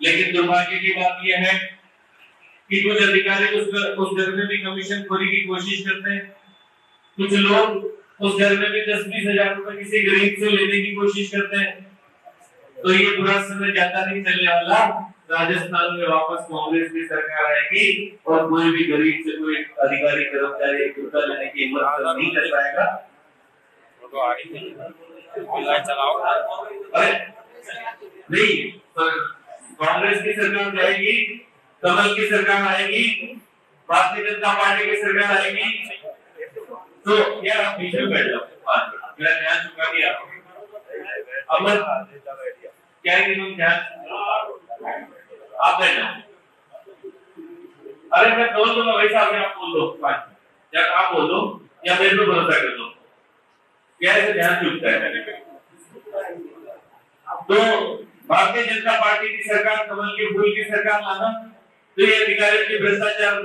लेकिन दुर्भाग्य की बात यह है कि कुछ अधिकारी उस उस घर में भी कमीशन खोरी की कोशिश करते हैं। कुछ लोग उस घर में भी दस बीस हज़ार रुपए किसी गरीब से लेने की कोशिश करते हैं। तो ये बुरा समय ज़्यादा नहीं चलने वाला। राजस्थान में वापस कांग्रेस की सरकार आएगी और कोई भी गरीब से कोई अधिकारी कर्मचारी एक रुपया लेने की हिम्मत नहीं कर पाएगा। तो आगे चलाओ। अरे नहीं पर कांग्रेस की सरकार जाएगी, कमल की सरकार आएगी, भारतीय जनता पार्टी की सरकार आएगी। तो यार आप पीछे बैठ जाओ मेरा ध्यान चुका दिया अमर, क्या कि तुम ध्यान आप बैठ जाओ। अरे मैं बोल दूँगा आप बोल दो या आप बोल दो, या मेरे भरोसा कर दो। क्या ऐसे ध्यान चुकता है तो भारतीय जनता पार्टी की सरकार, कमल के फूल की सरकार माना तो ये अधिकारियों के भ्रष्टाचार